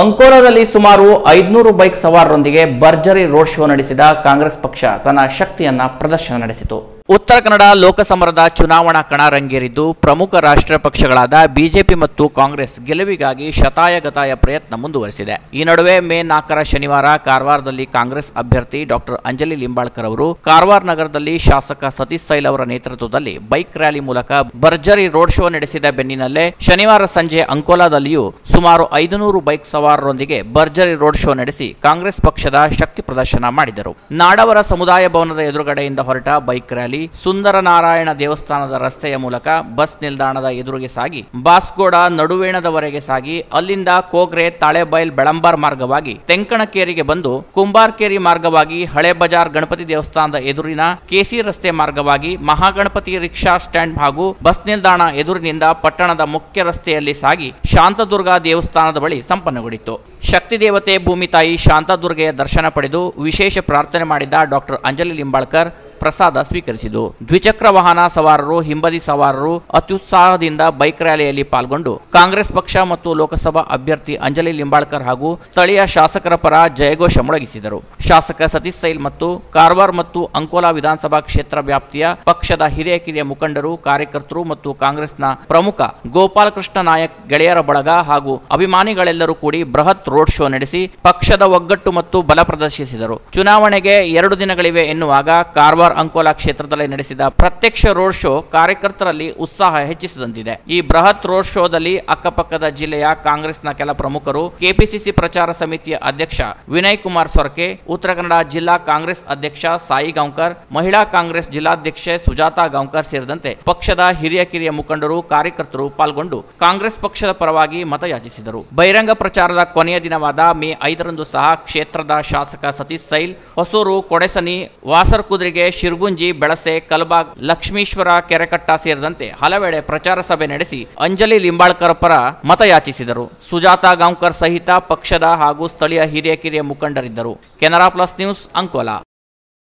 ಅಂಕೋಲಾದಲ್ಲಿ ಸುಮಾರು ಐದುನೂರು ಬೈಕ್ ಸವಾರರೊಂದಿಗೆ ಭರ್ಜರಿ ರೋಡ್ ಶೋ ನಡೆಸಿದ ಕಾಂಗ್ರೆಸ್ ಪಕ್ಷ ತನ್ನ ಶಕ್ತಿಯನ್ನ ಪ್ರದರ್ಶನ ನಡೆಸಿತು. ಉತ್ತರ ಕನ್ನಡ ಲೋಕಸಮರದ ಚುನಾವಣಾ ಕಣ ರಂಗೇರಿದ್ದು ಪ್ರಮುಖ ರಾಷ್ಟ್ರ ಪಕ್ಷಗಳಾದ ಬಿಜೆಪಿ ಮತ್ತು ಕಾಂಗ್ರೆಸ್ ಗೆಲುವಿಗಾಗಿ ಶತಾಯಗತಾಯ ಪ್ರಯತ್ನ ಮುಂದುವರೆಸಿದೆ. ಈ ನಡುವೆ ಮೇ ನಾಲ್ಕರ ಶನಿವಾರ ಕಾರವಾರದಲ್ಲಿ ಕಾಂಗ್ರೆಸ್ ಅಭ್ಯರ್ಥಿ ಡಾಕ್ಟರ್ ಅಂಜಲಿ ಲಿಂಬಾಳ್ಕರ್ ಅವರು ಕಾರವಾರ ನಗರದಲ್ಲಿ ಶಾಸಕ ಸತೀಶ್ ಸೈಲ್ ಅವರ ನೇತೃತ್ವದಲ್ಲಿ ಬೈಕ್ ರ್ಯಾಲಿ ಮೂಲಕ ಭರ್ಜರಿ ರೋಡ್ ಶೋ ನಡೆಸಿದ ಬೆನ್ನಿನಲ್ಲೇ ಶನಿವಾರ ಸಂಜೆ ಅಂಕೋಲಾದಲ್ಲಿಯೂ ಸುಮಾರು ಐದುನೂರು ಬೈಕ್ ಸವಾರರೊಂದಿಗೆ ಭರ್ಜರಿ ರೋಡ್ ಶೋ ನಡೆಸಿ ಕಾಂಗ್ರೆಸ್ ಪಕ್ಷದ ಶಕ್ತಿ ಪ್ರದರ್ಶನ ಮಾಡಿದರು. ನಾಡವರ ಸಮುದಾಯ ಭವನದ ಎದುರುಗಡೆಯಿಂದ ಹೊರಟ ಬೈಕ್ ರ್ಯಾಲಿ ಸುಂದರ ನಾರಾಯಣ ದೇವಸ್ಥಾನದ ರಸ್ತೆಯ ಮೂಲಕ ಬಸ್ ನಿಲ್ದಾಣದ ಎದುರಿಗೆ ಸಾಗಿ ಬಾಸ್ಗೋಡ ನಡುವೇಣದವರೆಗೆ ಸಾಗಿ ಅಲ್ಲಿಂದ ಕೋಗ್ರೆ, ತಾಳೆಬೈಲ್, ಬೆಳಂಬಾರ್ ಮಾರ್ಗವಾಗಿ ತೆಂಕಣಕೇರಿಗೆ ಬಂದು ಕುಂಬಾರ್ಕೇರಿ ಮಾರ್ಗವಾಗಿ ಹಳೆ ಬಜಾರ್ ಗಣಪತಿ ದೇವಸ್ಥಾನದ ಎದುರಿನ ಕೆಸಿ ರಸ್ತೆ ಮಾರ್ಗವಾಗಿ ಮಹಾಗಣಪತಿ ರಿಕ್ಷಾ ಸ್ಟ್ಯಾಂಡ್ ಹಾಗೂ ಬಸ್ ನಿಲ್ದಾಣ ಎದುರಿನಿಂದ ಪಟ್ಟಣದ ಮುಖ್ಯ ರಸ್ತೆಯಲ್ಲಿ ಸಾಗಿ ಶಾಂತದುರ್ಗಾ ದೇವಸ್ಥಾನದ ಬಳಿ ಸಂಪನ್ನಗೊಂಡಿತು ಶಕ್ತಿ ದೇವತೆ ಭೂಮಿ ತಾಯಿ ಶಾಂತದುರ್ಗೆಯ ದರ್ಶನ ಪಡೆದು ವಿಶೇಷ ಪ್ರಾರ್ಥನೆ ಮಾಡಿದ ಡಾಕ್ಟರ್ ಅಂಜಲಿ ಲಿಂಬಾಳ್ಕರ್ ಪ್ರಸಾದ ಸ್ವೀಕರಿಸಿತು. ದ್ವಿಚಕ್ರ ವಾಹನ ಸವಾರರು, ಹಿಂಬದಿ ಸವಾರರು ಅತ್ಯುತ್ಸಾಹದಿಂದ ಬೈಕ್ ರ್ಯಾಲಿಯಲ್ಲಿ ಪಾಲ್ಗೊಂಡು ಕಾಂಗ್ರೆಸ್ ಪಕ್ಷ ಮತ್ತು ಲೋಕಸಭಾ ಅಭ್ಯರ್ಥಿ ಅಂಜಲಿ ಲಿಂಬಾಳ್ಕರ್ ಹಾಗೂ ಸ್ಥಳೀಯ ಶಾಸಕರ ಪರ ಜಯಘೋಷ ಮೊಳಗಿಸಿದರು ಶಾಸಕ ಸತೀಶ್ ಸೈಲ್ ಮತ್ತು ಕಾರವಾರ ಮತ್ತು ಅಂಕೋಲಾ ವಿಧಾನಸಭಾ ಕ್ಷೇತ್ರ ವ್ಯಾಪ್ತಿಯ ಪಕ್ಷದ ಹಿರಿಯ ಕಿರಿಯ ಮುಖಂಡರು, ಕಾರ್ಯಕರ್ತರು ಮತ್ತು ಕಾಂಗ್ರೆಸ್ನ ಪ್ರಮುಖ ಗೋಪಾಲಕೃಷ್ಣ ನಾಯಕ್ ಗೆಳೆಯರ ಬಳಗ ಹಾಗೂ ಅಭಿಮಾನಿಗಳೆಲ್ಲರೂ ಕೂಡಿ ಬೃಹತ್ ರೋಡ್ ಶೋ ನಡೆಸಿ ಪಕ್ಷದ ಒಗ್ಗಟ್ಟು ಮತ್ತು ಬಲ ಪ್ರದರ್ಶಿಸಿದರು. ಚುನಾವಣೆಗೆ ಎರಡು ದಿನಗಳಿವೆ ಎನ್ನುವಾಗ ಕಾರವಾರ ಅಂಕೋಲಾ ಕ್ಷೇತ್ರದಲ್ಲಿ ನಡೆಸಿದ ಪ್ರತ್ಯಕ್ಷ ರೋಡ್ ಶೋ ಕಾರ್ಯಕರ್ತರಲ್ಲಿ ಉತ್ಸಾಹ ಹೆಚ್ಚಿಸಿದಂತಿದೆ. ಈ ಬೃಹತ್ ರೋಡ್ ಶೋದಲ್ಲಿ ಅಕ್ಕಪಕ್ಕದ ಜಿಲ್ಲೆಯ ಕಾಂಗ್ರೆಸ್ನ ಕೆಲ ಪ್ರಮುಖರು, ಕೆಪಿಸಿಸಿ ಪ್ರಚಾರ ಸಮಿತಿಯ ಅಧ್ಯಕ್ಷ ವಿನಯ್ ಕುಮಾರ್ ಸೊರಕೆ, ಉತ್ತರ ಕನ್ನಡ ಜಿಲ್ಲಾ ಕಾಂಗ್ರೆಸ್ ಅಧ್ಯಕ್ಷ ಸಾಯಿ ಗಾಂವ್ಕರ್, ಮಹಿಳಾ ಕಾಂಗ್ರೆಸ್ ಜಿಲ್ಲಾಧ್ಯಕ್ಷೆ ಸುಜಾತಾ ಗಾಂವ್ಕರ್ ಸೇರಿದಂತೆ ಪಕ್ಷದ ಹಿರಿಯ ಕಿರಿಯ ಮುಖಂಡರು, ಕಾರ್ಯಕರ್ತರು ಪಾಲ್ಗೊಂಡು ಕಾಂಗ್ರೆಸ್ ಪಕ್ಷದ ಪರವಾಗಿ ಮತಯಾಚಿಸಿದರು. ಬಹಿರಂಗ ಪ್ರಚಾರದ ಕೊನೆಯ ದಿನವಾದ ಮೇ ಐದರಂದು ಸಹ ಕ್ಷೇತ್ರದ ಶಾಸಕ ಸತೀಶ್ ಸೈಲ್, ಹೊಸೂರು ಕೊಡೆಸನಿ ವಾಸರ್ಕುದ್ರಿಗೆ ಶಿರ್ಗುಂಜಿ, ಬೆಳಸೆ, ಕಲಬಾಗ್, ಲಕ್ಷ್ಮೀಶ್ವರ, ಕೆರೆಕಟ್ಟ ಸೇರಿದಂತೆ ಹಲವೆಡೆ ಪ್ರಚಾರ ಸಭೆ ನಡೆಸಿ ಅಂಜಲಿ ಲಿಂಬಾಳ್ಕರ್ ಪರ ಮತಯಾಚಿಸಿದರು ಸುಜಾತಾ ಗಾಂವ್ಕರ್ ಸಹಿತ ಪಕ್ಷದ ಹಾಗೂ ಸ್ಥಳೀಯ ಹಿರಿಯ ಕಿರಿಯ ಮುಖಂಡರಿದ್ದರು. Canara plus news Ankola.